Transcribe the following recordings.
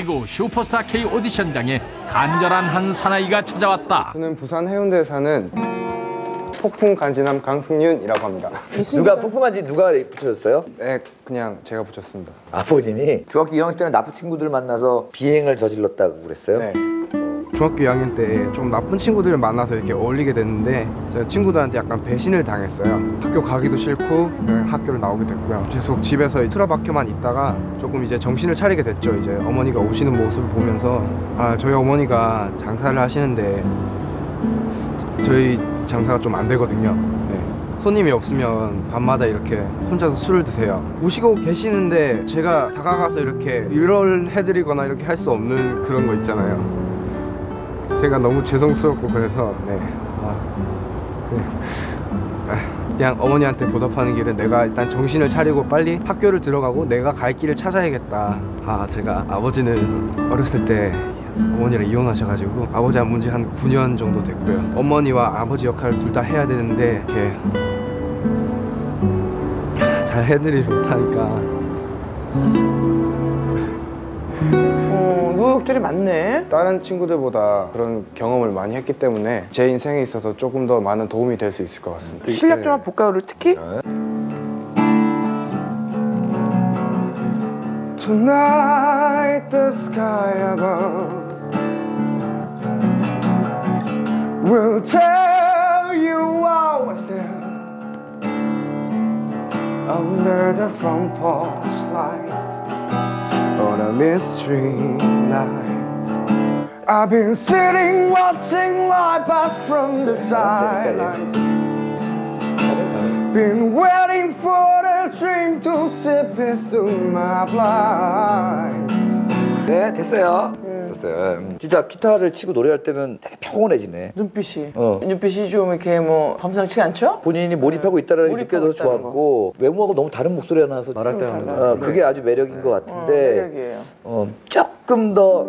그리고 슈퍼스타 K 오디션장에 간절한 한 사나이가 찾아왔다. 저는 부산 해운대에 사는 폭풍 간지남 강승윤이라고 합니다. 누가 폭풍한지 누가 붙여줬어요? 네, 그냥 제가 붙였습니다. 아 본인이 중학교 2학년 때는 나쁜 친구들 만나서 비행을 저질렀다고 그랬어요? 네. 중학교 2학년 때 좀 나쁜 친구들을 만나서 이렇게 어울리게 됐는데 제가 친구들한테 약간 배신을 당했어요. 학교 가기도 싫고 학교를 나오게 됐고요. 계속 집에서 틀어박혀만 있다가 조금 이제 정신을 차리게 됐죠. 이제 어머니가 오시는 모습을 보면서 아 저희 어머니가 장사를 하시는데 저희 장사가 좀 안 되거든요. 네. 손님이 없으면 밤마다 이렇게 혼자서 술을 드세요. 오시고 계시는데 제가 다가가서 이렇게 유럴 해드리거나 이렇게 할 수 없는 그런 거 있잖아요. 제가 너무 죄송스럽고 그래서 네. 아, 네. 아, 그냥 어머니한테 보답하는 길은 내가 일단 정신을 차리고 빨리 학교를 들어가고 내가 갈 길을 찾아야겠다. 아 제가 아버지는 어렸을 때 어머니랑 이혼하셔가지고 아버지 안 본 지 한 9년 정도 됐고요. 어머니와 아버지 역할을 둘 다 해야 되는데 이렇게 잘 해드리지 못하니까 어, 노역들이 많네. 다른 친구들보다 그런 경험을 많이 했기 때문에 제 인생에 있어서 조금 더 많은 도움이 될 수 있을 것 같습니다. 실력 좀 한번 볼까요, 특히? Tonight the sky above will tell you I was there under the front porch light on a mystery night. I've been sitting watching life pass from the sidelines. Been waiting for the dream to slip it through my blinds. 네 됐어요 됐어요 음. 진짜 기타를 치고 노래할 때는 되게 평온해지네 눈빛이. 어. 눈빛이 좀 이렇게 뭐 범상치 않죠? 본인이 몰입하고 있다는 게 몰입하고 느껴져서 있다는 좋았고 외모하고 너무 다른 목소리가 나서 말할 때 하는 거. 어, 그게 아주 매력인 것 어, 같은데 매력이에요. 어, 조금 더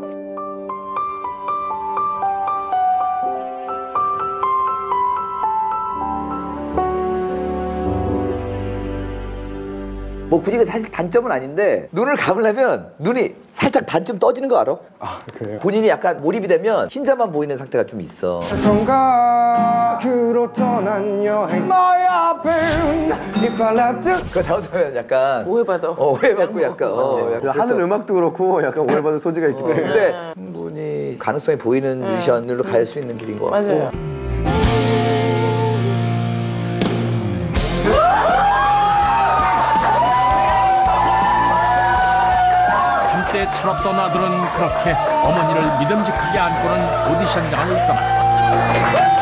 뭐 굳이 그 사실 단점은 아닌데 눈을 감으려면 눈이 살짝 반쯤 떠지는 거 알아? 아, 그래요? 본인이 약간 몰입이 되면 흰자만 보이는 상태가 좀 있어. 성각으로 떠난 여행 My 앞엔 If I left it 그거 잘못하면 약간 오해받아. 어, 오해받고 약간 어, 약간 하는 음악도 그렇고 약간 오해받을 소지가 있기 때문에. 근데 충분히 가능성이 보이는 뮤지션으로 갈 수 있는 길인 것 같고 맞아요. 철없던 아들은 그렇게 어머니를 믿음직하게 안고는 오디션장을 떠났다.